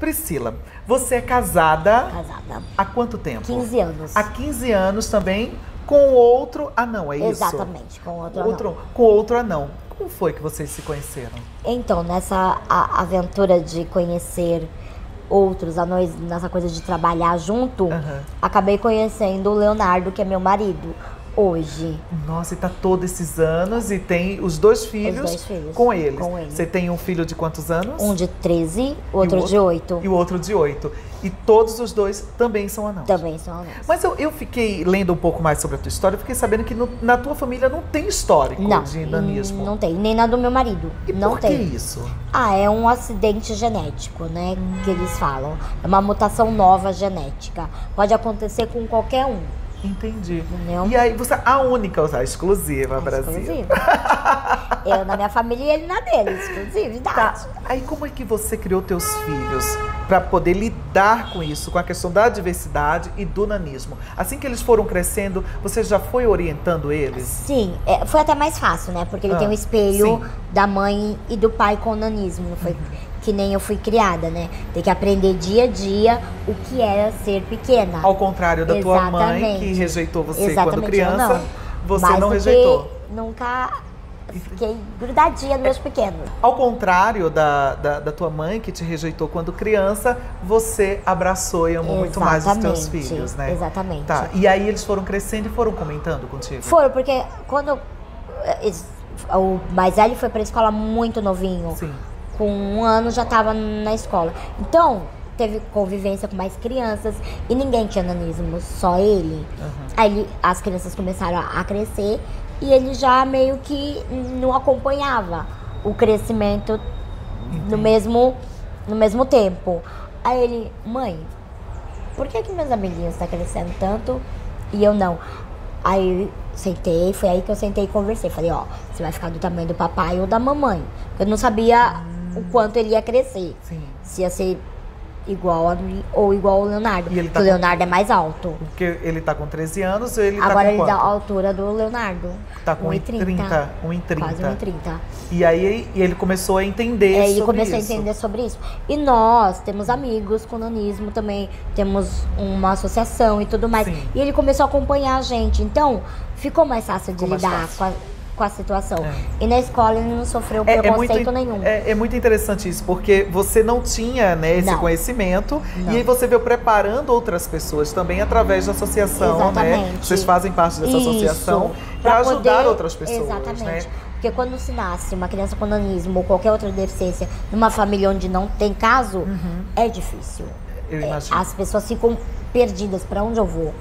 Priscila, você é casada Casada. há quanto tempo? 15 anos. Há 15 anos também com outro anão, é isso? Exatamente, com outro, outro anão. Com outro anão. Como foi que vocês se conheceram? Então, nessa aventura de conhecer outros anões, nessa coisa de trabalhar junto, Aham. acabei conhecendo o Leonardo, que é meu marido, hoje. Nossa, e tá todos esses anos e tem os dois filhos, dois filhos, com eles. com ele. Você tem um filho de quantos anos? Um de 13, o outro, de 8. E o outro de 8. E todos os dois também são anãos. Também são anões. Mas eu, eu fiquei lendo um pouco mais sobre a tua história, fiquei sabendo que no- na tua família não tem histórico Não, de nanismo. não tem, nem na do meu marido. E não por que tem. isso? Ah, é um acidente genético, né? Que eles falam. É uma mutação nova genética. Pode acontecer com qualquer um. Entendi. Entendeu? E aí, você a única, a exclusiva, Brasil. Exclusivo. Eu na minha família e ele na dele. Exclusividade. Tá. Aí como é que você criou teus filhos para poder lidar com isso, com a questão da diversidade e do nanismo? Assim que eles foram crescendo, você já foi orientando eles? Sim, é, foi até mais fácil, né? Porque ele Ah, tem um espelho sim. da mãe e do pai com nanismo. Não foi que nem eu fui criada, né? Tem que aprender dia a dia o que era ser pequena. Ao contrário da tua mãe, que Exatamente. rejeitou você Exatamente, quando criança, não. você Mais não rejeitou. Nunca fiquei grudadinha nos meus pequenos. Ao contrário da, da, da tua mãe, que te rejeitou quando criança, você abraçou e amou muito mais os teus filhos, né? exatamente. Tá. E aí eles foram crescendo e foram comentando contigo? Foram, porque quando eh, o mais velho foi pra escola muito novinho. Sim. Com um ano já tava na escola. Então, teve convivência com mais crianças e ninguém tinha nanismo, só ele. Aí ele- as crianças começaram a crescer e ele já meio que não acompanhava o crescimento no mesmo, no mesmo tempo. Aí ele, mãe, por que, que meus amiguinhos estão crescendo tanto e eu não? Aí sentei, foi aí que eu sentei e conversei. Falei, ó, você vai ficar do tamanho do papai ou da mamãe. Eu não sabia o quanto ele ia crescer. Sim. Se ia ser igual a mim ou igual ao Leonardo. E ele tá Porque o com- Leonardo é mais alto. Porque ele tá com 13 anos ele Agora tá com ele dá a quanto? altura do Leonardo. Tá com 1,30. 1,30. Quase 1,30. E aí e ele começou a entender É, ele sobre começou isso. a entender sobre isso. E nós temos amigos com nanismo também, temos uma associação e tudo mais. Sim. E ele começou a acompanhar a gente. Então, ficou mais fácil de mais lidar fácil. com a, com a situação. É. E na escola ele não sofreu É, é preconceito muito, nenhum. É, é muito interessante isso, porque você não tinha né, esse Não. conhecimento Não. e aí você veio preparando outras pessoas também através da associação, né? Exatamente. Vocês fazem parte dessa Isso, associação para ajudar poder- outras pessoas, Exatamente. né? Porque quando se nasce uma criança com nanismo ou qualquer outra deficiência numa família onde não tem caso, é difícil. Eu É, imagino. as pessoas ficam perdidas. Pra onde eu vou?